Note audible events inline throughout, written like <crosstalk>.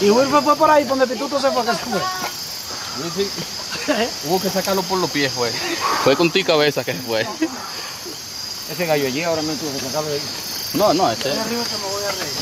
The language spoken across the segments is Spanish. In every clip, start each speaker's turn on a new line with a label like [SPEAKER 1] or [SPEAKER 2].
[SPEAKER 1] Y Wilfred fue por ahí, donde Pituto se fue, que se fue.
[SPEAKER 2] Hubo que sacarlo por los pies, fue. Fue con tu cabeza que fue.
[SPEAKER 3] Ese gallo allí ahora me tuvo que sacarlo de ahí.
[SPEAKER 2] No, no, este.
[SPEAKER 1] arriba que me voy a reír.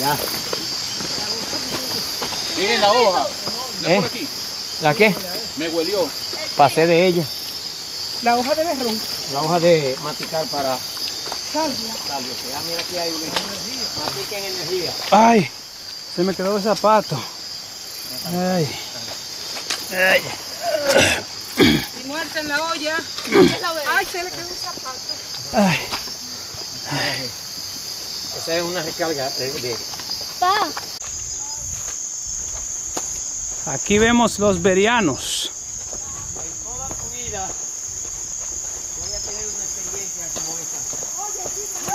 [SPEAKER 3] Ya.
[SPEAKER 2] Miren la hoja.
[SPEAKER 3] ¿Eh?
[SPEAKER 2] por aquí.
[SPEAKER 3] ¿La qué?
[SPEAKER 2] Me huelió.
[SPEAKER 3] Pasé de ella.
[SPEAKER 4] La hoja de berrón.
[SPEAKER 3] La hoja de maticar para
[SPEAKER 4] Salvia.
[SPEAKER 3] salvio. Ya mira aquí hay una matica en energía.
[SPEAKER 1] Ay, se me quedó el zapato. Ay. Ay.
[SPEAKER 4] Y muerta en la olla. Ay, se le quedó un zapato.
[SPEAKER 1] Ay.
[SPEAKER 3] Esa es una recarga de, de-
[SPEAKER 1] Aquí vemos los berianos.
[SPEAKER 3] toda tu vida. Voy a tener una experiencia como esta.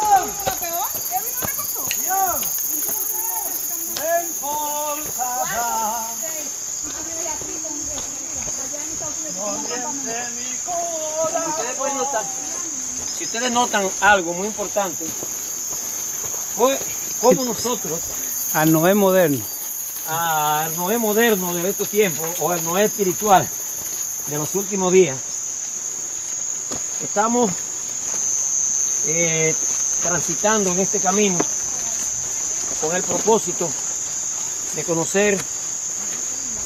[SPEAKER 3] Ustedes pueden notar, si ustedes notan algo muy importante, fue como nosotros,
[SPEAKER 1] Al Noé moderno.
[SPEAKER 3] al Noé moderno de estos tiempos, o al Noé espiritual de los últimos días, estamos eh, transitando en este camino con el propósito de conocer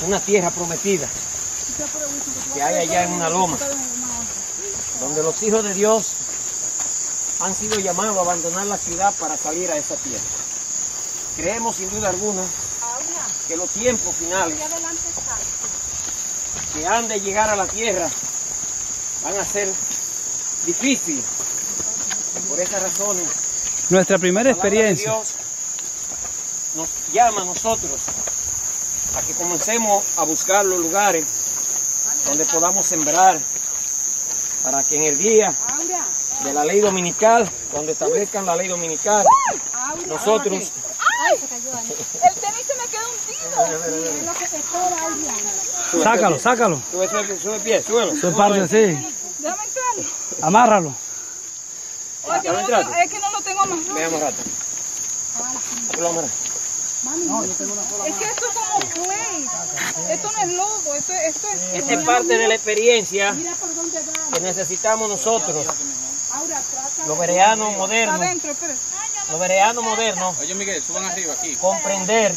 [SPEAKER 3] una tierra prometida que hay allá en una loma, donde los hijos de Dios han sido llamados a abandonar la ciudad para salir a esa tierra. Creemos sin duda alguna que los tiempos finales que han de llegar a la tierra van a ser difíciles. Por esas razones,
[SPEAKER 1] Nuestra primera experiencia.
[SPEAKER 3] Dios nos llama a nosotros a que comencemos a buscar los lugares donde podamos sembrar para que en el día de la ley dominical, cuando establezcan la ley dominical, nosotros
[SPEAKER 4] ¡Ay! El tenis se me quedó hundido. Aura.
[SPEAKER 1] Sácalo, sácalo.
[SPEAKER 3] Sube, sube, sube pie, súbelo.
[SPEAKER 1] Su parte así.
[SPEAKER 4] Déjame entrar.
[SPEAKER 1] Amárralo.
[SPEAKER 4] Oye, que no lo tengo- es que no lo tengo amarrado.
[SPEAKER 3] Veamos rato. Lo amarra.
[SPEAKER 4] Es que esto es como clay. Esto no es lodo, esto, esto es...
[SPEAKER 3] Esta es parte de la experiencia
[SPEAKER 4] Mira por dónde va.
[SPEAKER 3] que necesitamos nosotros. Los vereanos
[SPEAKER 4] Está
[SPEAKER 3] modernos, los vereanos modernos,
[SPEAKER 2] Oye, Miguel, suban arriba aquí.
[SPEAKER 3] comprender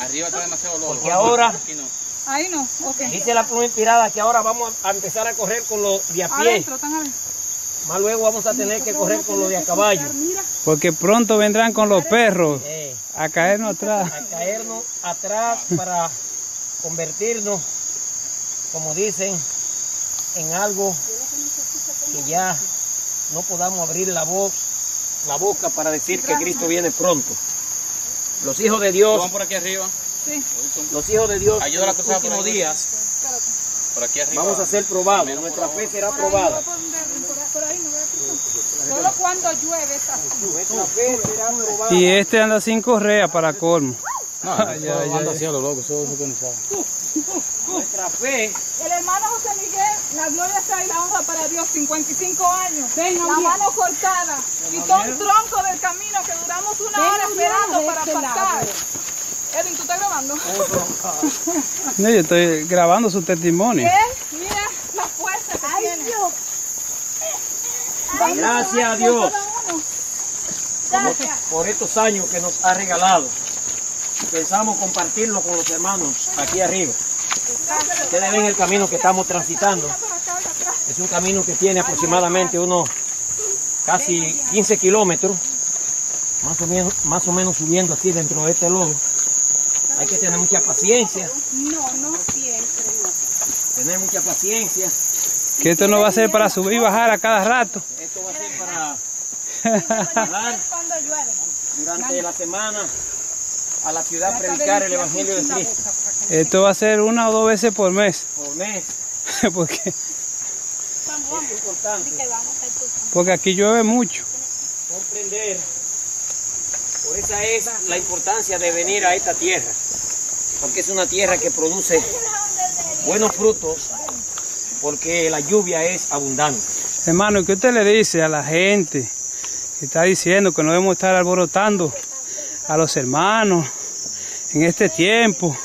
[SPEAKER 2] Arriba está demasiado lodo.
[SPEAKER 3] Porque ahora-
[SPEAKER 2] Aquí no.
[SPEAKER 4] Ahí no, ok.
[SPEAKER 3] Dice la pluma inspirada que ahora vamos a empezar a correr con los de a pie.
[SPEAKER 4] Adentro.
[SPEAKER 3] Más luego vamos a tener que correr con los de a caballo.
[SPEAKER 1] Porque pronto vendrán con los perros
[SPEAKER 3] Eh,
[SPEAKER 1] a caernos atrás.
[SPEAKER 3] a caernos atrás para convertirnos, como dicen, en algo que ya no podamos abrir la voz, la boca para decir que Cristo viene pronto. Los hijos de Dios,
[SPEAKER 2] Suban por aquí arriba.
[SPEAKER 4] sí.
[SPEAKER 3] los hijos de Dios,
[SPEAKER 2] Ayuda
[SPEAKER 3] en los últimos días
[SPEAKER 2] Por aquí arriba.
[SPEAKER 3] vamos a ser probados. Nuestra fe será probada.
[SPEAKER 4] Solo cuando llueve es así.
[SPEAKER 3] Nuestra fe será probada.
[SPEAKER 1] Y este anda sin correa para colmo.
[SPEAKER 2] No, <laughs> eso anda así
[SPEAKER 3] Nuestra fe
[SPEAKER 4] El hermano José Miguel, la gloria sea y la honra para Dios, 55 años, la mano cortada, quitó un tronco del camino que duramos una hora esperando para pasar. Edwin, ¿tú estás grabando?
[SPEAKER 1] No, yo estoy grabando su testimonio.
[SPEAKER 4] ¿Qué? Mira la fuerza que tiene.
[SPEAKER 3] Gracias a Dios por estos años que nos ha regalado. Pensamos compartirlo con los hermanos aquí arriba. Ustedes ven el camino que estamos transitando. Es un camino que tiene aproximadamente unos casi 15 kilómetros, más o menos, más o menos subiendo así dentro de este lodo. Hay que tener mucha paciencia,
[SPEAKER 4] No, no siempre.
[SPEAKER 3] tener mucha paciencia.
[SPEAKER 1] Que esto no va a ser para subir y bajar a cada rato.
[SPEAKER 3] Esto va a ser para <laughs>
[SPEAKER 4] llueve.
[SPEAKER 3] durante la semana a la ciudad predicar el Evangelio de Cristo
[SPEAKER 1] Esto va a ser una o dos veces por mes.
[SPEAKER 3] por mes. <laughs>
[SPEAKER 1] Porque,
[SPEAKER 3] Es importante
[SPEAKER 1] porque aquí llueve mucho.
[SPEAKER 3] comprender. Por esa es la importancia de venir a esta tierra. Porque es una tierra que produce buenos frutos. Porque la lluvia es abundante.
[SPEAKER 1] Hermano, ¿qué usted le dice a la gente que está diciendo que no debemos estar alborotando a los hermanos en este tiempo?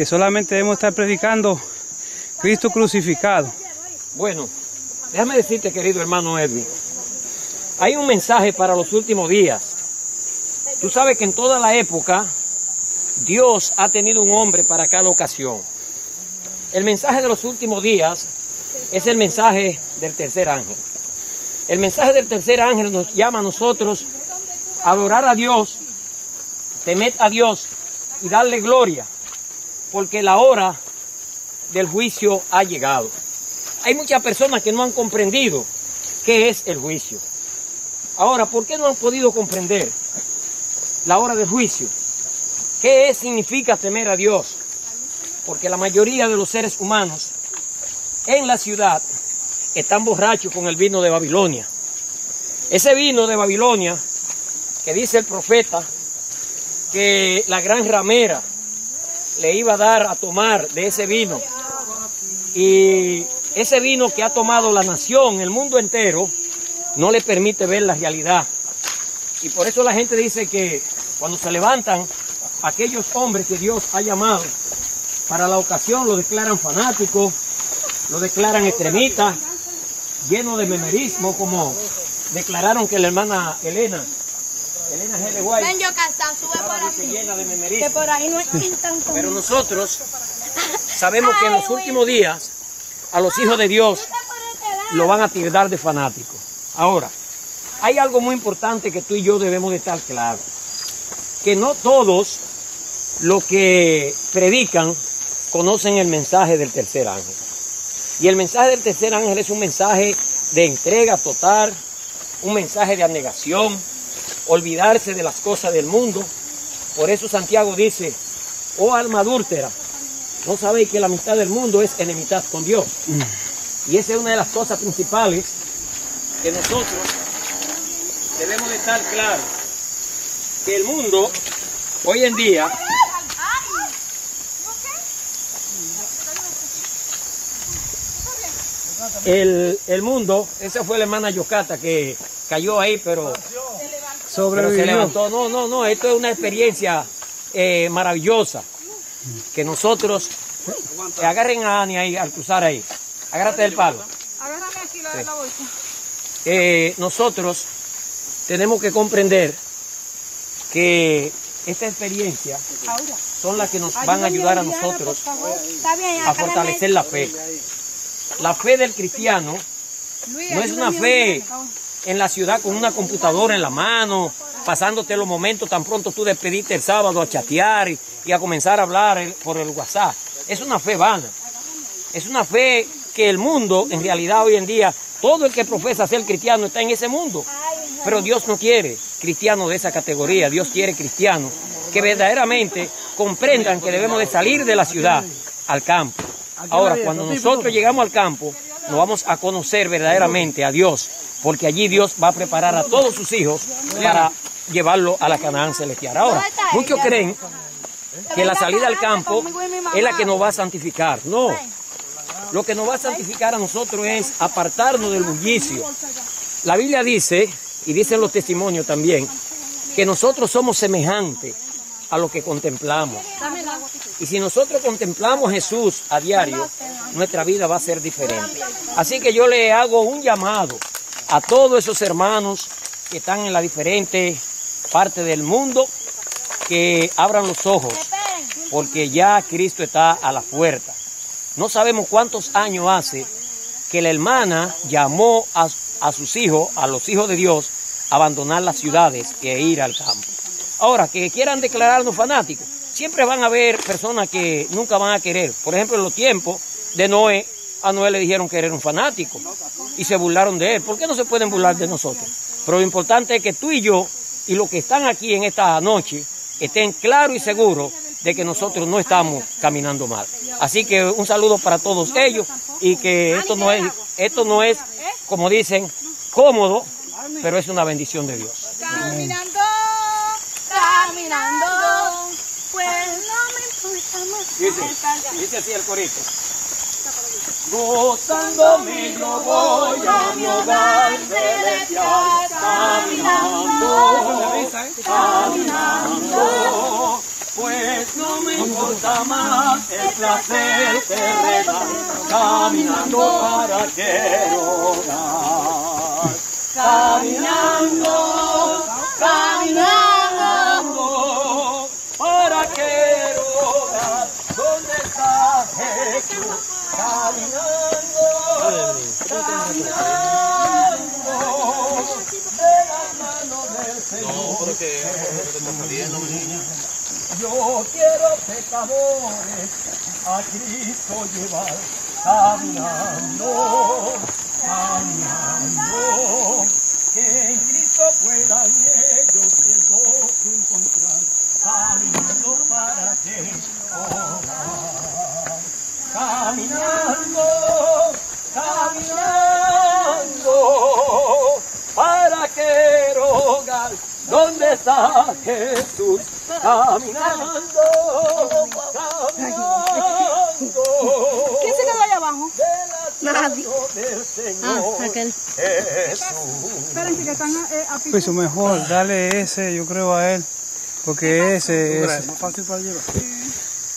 [SPEAKER 1] Que solamente debemos estar predicando Cristo crucificado.
[SPEAKER 3] Bueno, déjame decirte, querido hermano Edwin, hay un mensaje para los últimos días. Tú sabes que en toda la época Dios ha tenido un hombre para cada ocasión. El mensaje de los últimos días es el mensaje del tercer ángel. El mensaje del tercer ángel nos llama a nosotros a adorar a Dios, temer a Dios y darle gloria, porque la hora del juicio ha llegado. Hay muchas personas que no han comprendido qué es el juicio. Ahora, ¿por qué no han podido comprender la hora del juicio? ¿Qué significa temer a Dios? Porque la mayoría de los seres humanos en la ciudad están borrachos con el vino de Babilonia. Ese vino de Babilonia, que dice el profeta, que la gran ramera le iba a dar a tomar de ese vino. Y ese vino que ha tomado la nación, el mundo entero, no le permite ver la realidad. Y por eso la gente dice que cuando se levantan aquellos hombres que Dios ha llamado para la ocasión, lo declaran fanáticos, lo declaran extremistas, llenos de memerismo, como declararon que la hermana Elena, Elena G. de Guay,
[SPEAKER 5] Ven, yo casta, sube por aquí.
[SPEAKER 3] llena de memerismo.
[SPEAKER 5] Que por ahí no están <laughs> con...
[SPEAKER 3] Pero nosotros <laughs> sabemos que en los últimos días a los hijos de Dios lo van a tildar de fanáticos. Ahora, hay algo muy importante que tú y yo debemos de estar claros. Que no todos los que predican conocen el mensaje del tercer ángel. Y el mensaje del tercer ángel es un mensaje de entrega total, un mensaje de abnegación, olvidarse de las cosas del mundo. Por eso Santiago dice, oh alma adúltera, no sabéis que la mitad del mundo es enemistad con Dios. Y esa es una de las cosas principales que nosotros debemos de estar claros. Que el mundo, hoy en día, el, el mundo, esa fue la hermana Yocata que cayó ahí, pero pero se levantó. No, no, no, esto es una experiencia eh, maravillosa que nosotros eh, agarren a Ani ahí al cruzar ahí. Agárrate del palo.
[SPEAKER 4] Agárrame aquí la, la bolsa.
[SPEAKER 3] Eh, nosotros tenemos que comprender que esta experiencia son las que nos van a ayudar a nosotros a fortalecer la fe. La fe del cristiano no es una fe. En la ciudad con una computadora en la mano, pasándote los momentos tan pronto tú despediste el sábado a chatear y, y a comenzar a hablar el- por el WhatsApp. Es una fe vana. Es una fe que el mundo, en realidad hoy en día, todo el que profesa ser cristiano está en ese mundo. Pero Dios no quiere cristianos de esa categoría. Dios quiere cristianos que verdaderamente comprendan que debemos de salir de la ciudad al campo. Ahora, cuando nosotros llegamos al campo, nos vamos a conocer verdaderamente a Dios, porque allí Dios va a preparar a todos sus hijos para llevarlo a la Canaán celestial. Ahora, muchos creen que la salida al campo es la que nos va a santificar. No. Lo que nos va a santificar a nosotros es apartarnos del bullicio. La Biblia dice, y dicen los testimonios también, que nosotros somos semejantes a lo que contemplamos. Y si nosotros contemplamos a Jesús a diario, nuestra vida va a ser diferente. Así que yo le hago un llamado a todos esos hermanos que están en la diferente parte del mundo, que abran los ojos, porque ya Cristo está a la puerta. No sabemos cuántos años hace que la hermana llamó a, a sus hijos, a los hijos de Dios, a abandonar las ciudades e ir al campo. Ahora, que quieran declararnos fanáticos, siempre van a haber personas que nunca van a querer. Por ejemplo, en los tiempos de Noé, a Noé le dijeron que era un fanático y se burlaron de él. ¿Por qué no se pueden burlar de nosotros? Pero lo importante es que tú y yo y los que están aquí en esta noche estén claros y seguros de que nosotros no estamos caminando mal. Así que un saludo para todos ellos y que esto no es, esto no es, como dicen, cómodo, pero es una bendición de Dios.
[SPEAKER 4] Caminando, caminando, pues no me importa más.
[SPEAKER 3] Dice, dice así el corito. Gozándome yo voy mi hogar celestial, caminando, caminando, pues no me importa más el placer terrenal, caminando para quiero. Caminando, caminando, para quiero. ¿Dónde está Jesús? Caminando, caminando, de la mano del Señor. Yo quiero pecadores a Cristo llevar, caminando, caminando, que en Cristo puedan ellos el gozo encontrar, caminando para que. Caminando, caminando, para que rogar, ¿dónde está Jesús? Caminando, caminando.
[SPEAKER 4] ¿Quién se quedó allá abajo?
[SPEAKER 3] Nadie. Del Señor Jesús.
[SPEAKER 4] Espérense que están eh, a pico.
[SPEAKER 1] Pues mejor, dale ese, yo creo a él. Porque ese, ese.
[SPEAKER 6] más fácil para llevar.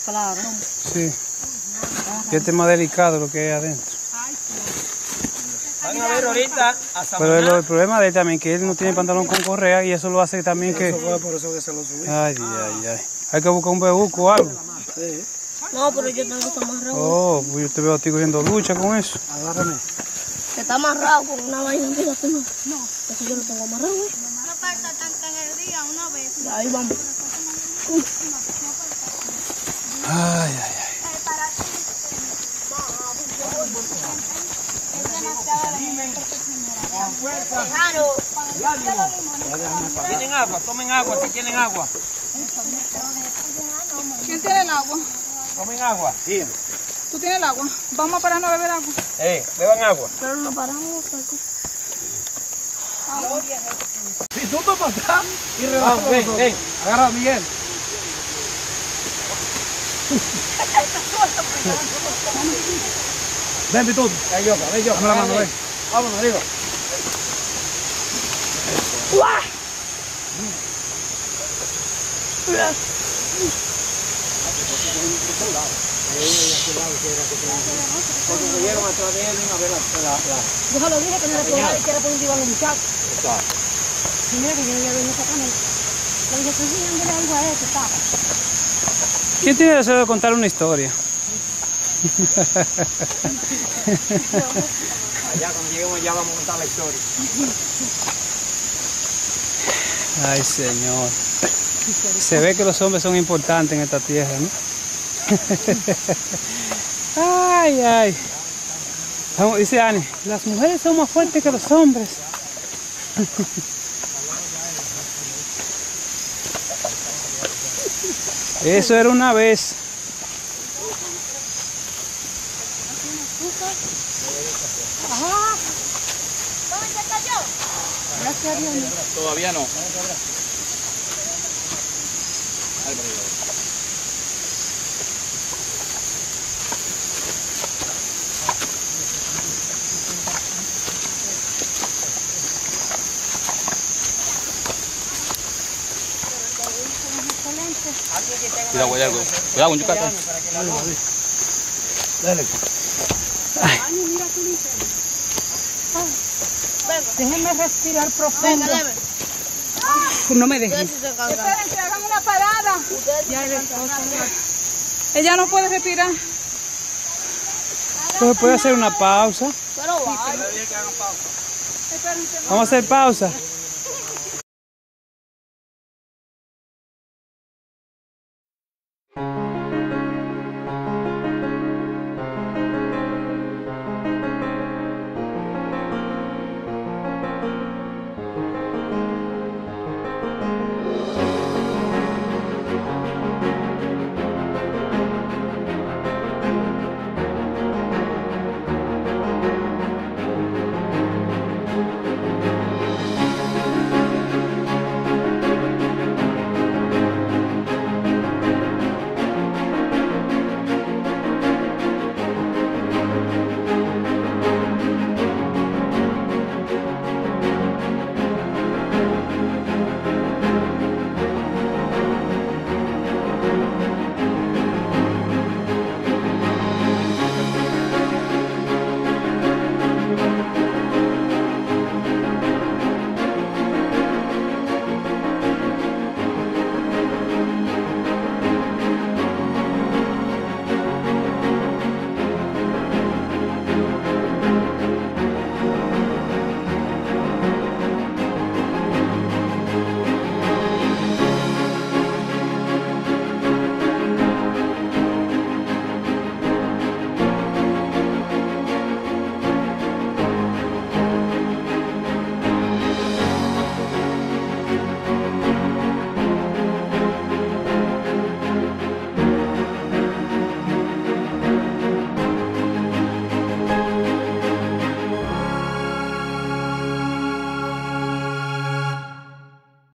[SPEAKER 5] Claro.
[SPEAKER 1] Sí. Y este es más delicado lo que hay adentro.
[SPEAKER 3] Van a ver ahorita a
[SPEAKER 1] Pero el, problema de él también que él no tiene pantalón con correa y eso lo hace también que.
[SPEAKER 6] Fue por eso que se lo subí.
[SPEAKER 1] Ay, ay, ay. Hay que buscar un bebuco o algo.
[SPEAKER 6] Sí.
[SPEAKER 5] No, pero yo tengo que estar amarrado.
[SPEAKER 1] Oh, pues yo te veo a ti cogiendo lucha con eso.
[SPEAKER 6] Agárrame.
[SPEAKER 5] Que está amarrado con una vaina. Tú no. No. Eso yo lo tengo amarrado, ¿eh?
[SPEAKER 7] Una falta tanto en el día, una vez.
[SPEAKER 5] Ahí vamos.
[SPEAKER 1] Ay, ay,
[SPEAKER 3] Tienen agua, tomen agua si tienen agua.
[SPEAKER 4] ¿Quién tiene el agua?
[SPEAKER 3] Tomen agua. Sí.
[SPEAKER 4] ¿Tú tienes el agua? Vamos a pararnos a beber agua.
[SPEAKER 3] Eh, beban agua.
[SPEAKER 5] Pero no paramos.
[SPEAKER 6] Si tú te pasas y
[SPEAKER 3] Ah,
[SPEAKER 6] rebasas <laughs>
[SPEAKER 3] ven, ven.
[SPEAKER 6] Agarra a Miguel. ven, Pitut. Ven, yo, ven, yo. Dame la mano, ven. Vámonos, arriba.
[SPEAKER 5] Yo se lo dije que no le podía que era por un diván a los muchachos. Y mira que yo ya venía sacando. Le dije, estoy enseñándole algo a ese, papá.
[SPEAKER 1] ¿Quién tiene deseo de contar una historia?
[SPEAKER 3] Allá cuando lleguemos ya vamos a contar la historia. <laughs>
[SPEAKER 1] Ay, Señor. Se ve que los hombres son importantes en esta tierra, ¿no? <laughs> Ay, ay. Vamos, dice Ani, las mujeres son más fuertes que los hombres. <laughs> Eso era una vez.
[SPEAKER 2] Todavía no. Cuidado, güey, algo. Cuidado, un yucate.
[SPEAKER 6] Dale.
[SPEAKER 5] Déjenme respirar profundo. No me dejes.
[SPEAKER 4] Esperen que hagan una parada. Ella no puede respirar.
[SPEAKER 1] Entonces puede hacer una pausa. Vamos a hacer pausa.